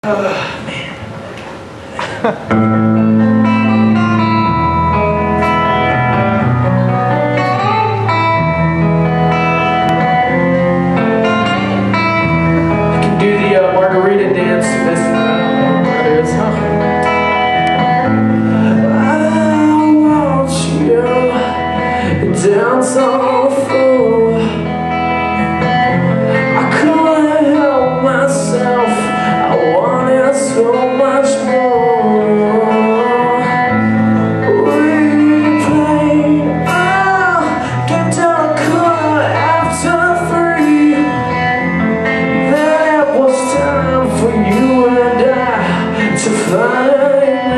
I can do the uh, want you down so full. To